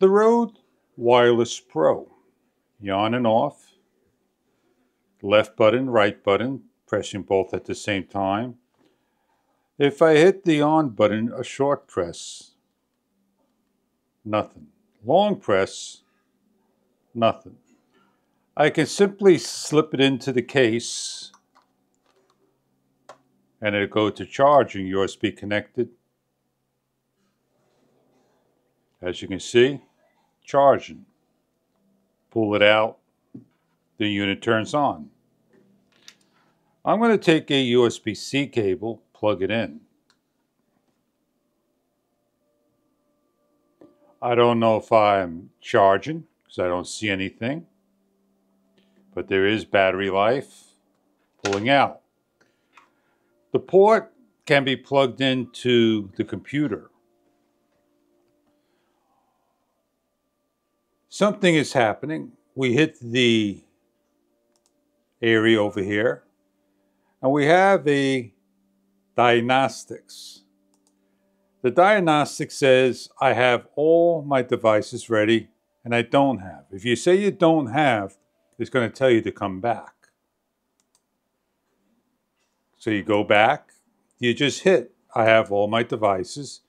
The Rode Wireless Pro. On and off. Left button, right button, pressing both at the same time. If I hit the on button, a short press, nothing. Long press, nothing. I can simply slip it into the case and it'll go to charging USB connected. As you can see, charging. Pull it out, the unit turns on. I'm going to take a USB-C cable, plug it in. I don't know if I'm charging because I don't see anything, but there is battery life pulling out. The port can be plugged into the computer. Something is happening. We hit the area over here, and we have a diagnostics. The diagnostic says I have all my devices ready and I don't have. If you say you don't have, it's going to tell you to come back. So you go back, you just hit I have all my devices.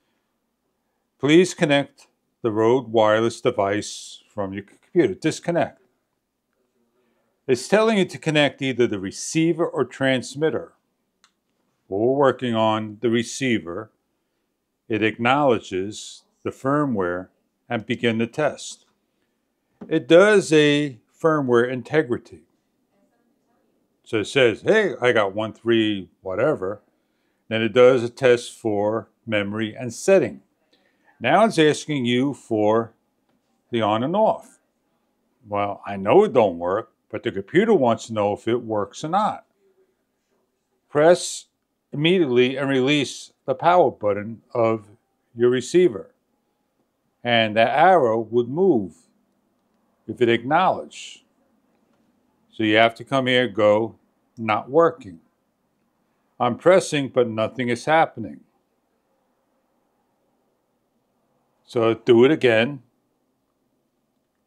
Please connect the Rode wireless device from your computer. Disconnect. It's telling you to connect either the receiver or transmitter. Well, we're working on the receiver. It acknowledges the firmware and begin the test. It does a firmware integrity. So it says, hey, I got one, three, whatever. Then it does a test for memory and setting. Now it's asking you for the on and off. Well, I know it don't work, but the computer wants to know if it works or not. Press immediately and release the power button of your receiver. And the arrow would move if it acknowledged. So you have to come here, go, not working. I'm pressing, but nothing is happening. So do it again.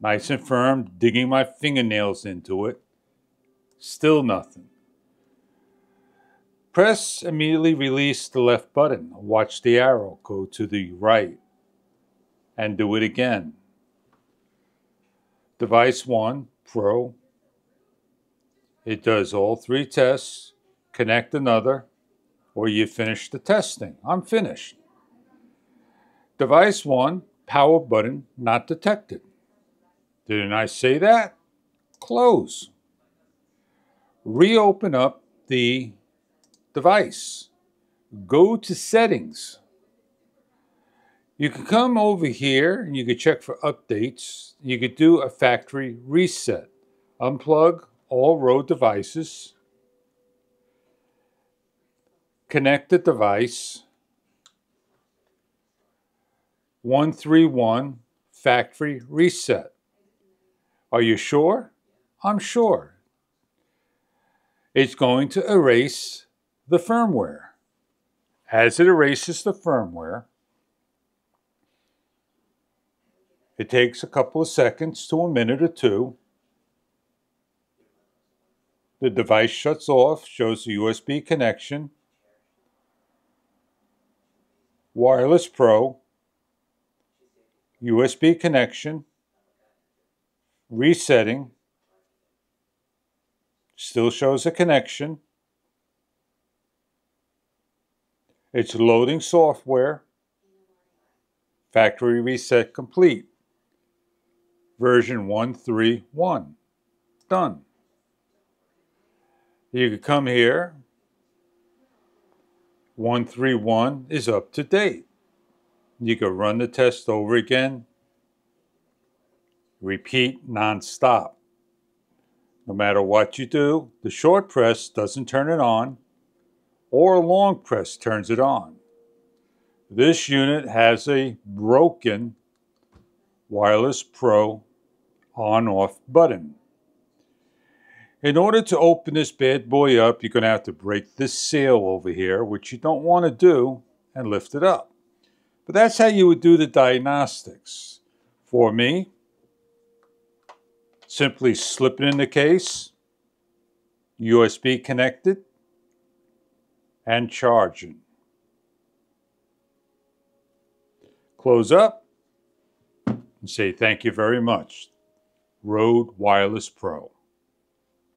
Nice and firm, digging my fingernails into it. Still nothing. Press immediately release the left button. Watch the arrow go to the right. And do it again. Device 1, Pro. It does all three tests. Connect another, or you finish the testing. I'm finished. Device 1, power button not detected. Didn't I say that? Close. Reopen up the device. Go to settings. You can come over here and you can check for updates. You could do a factory reset. Unplug all Rode devices. Connect the device. 131 factory reset. Are you sure? I'm sure. It's going to erase the firmware. As it erases the firmware, it takes a couple of seconds to a minute or two. The device shuts off, shows the USB connection, Wireless Pro, USB connection, resetting, still shows a connection. It's loading software. Factory reset complete. Version 131. Done. You can come here. 131 is up to date. You can run the test over again. Repeat non-stop. No matter what you do, the short press doesn't turn it on or a long press turns it on. This unit has a broken Wireless Pro on-off button. In order to open this bad boy up, you're going to have to break this seal over here, which you don't want to do, and lift it up. But that's how you would do the diagnostics. For me, simply slip it in the case, USB connected, and charging. Close up and say thank you very much. Rode Wireless Pro.